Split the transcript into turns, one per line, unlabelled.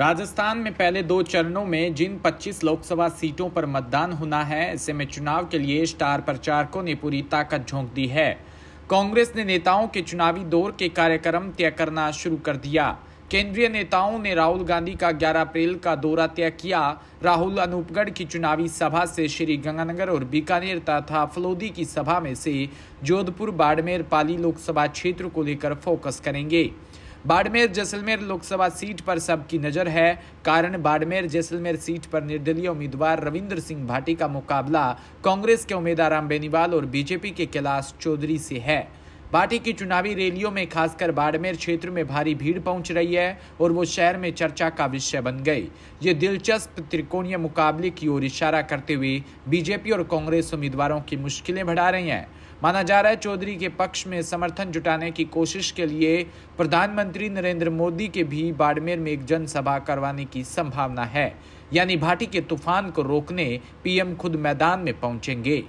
राजस्थान में पहले दो चरणों में जिन 25 लोकसभा सीटों पर मतदान होना है ऐसे में चुनाव के लिए स्टार प्रचारकों ने पूरी ताकत झोंक दी है। कांग्रेस ने नेताओं के चुनावी दौर के कार्यक्रम तय करना शुरू कर दिया। केंद्रीय नेताओं ने राहुल गांधी का 11 अप्रैल का दौरा तय किया। राहुल अनूपगढ़ की चुनावी सभा से श्री गंगानगर और बीकानेर तथा फलोदी की सभा में से जोधपुर, बाड़मेर, पाली लोकसभा क्षेत्र को लेकर फोकस करेंगे। बाड़मेर जैसलमेर लोकसभा सीट पर सबकी नज़र है। कारण बाड़मेर जैसलमेर सीट पर निर्दलीय उम्मीदवार रविंद्र सिंह भाटी का मुकाबला कांग्रेस के उम्मीदवार राम बेनीवाल और बीजेपी के कैलाश चौधरी से है। पार्टी की चुनावी रैलियों में खासकर बाड़मेर क्षेत्र में भारी भीड़ पहुँच रही है और वो शहर में चर्चा का विषय बन गई। ये दिलचस्प त्रिकोणीय मुकाबले की ओर इशारा करते हुए बीजेपी और कांग्रेस उम्मीदवारों की मुश्किलें बढ़ा रही हैं। माना जा रहा है चौधरी के पक्ष में समर्थन जुटाने की कोशिश के लिए प्रधानमंत्री नरेंद्र मोदी के भी बाड़मेर में एक जनसभा करवाने की संभावना है। यानी भाटी के तूफ़ान को रोकने पीएम खुद मैदान में पहुँचेंगे।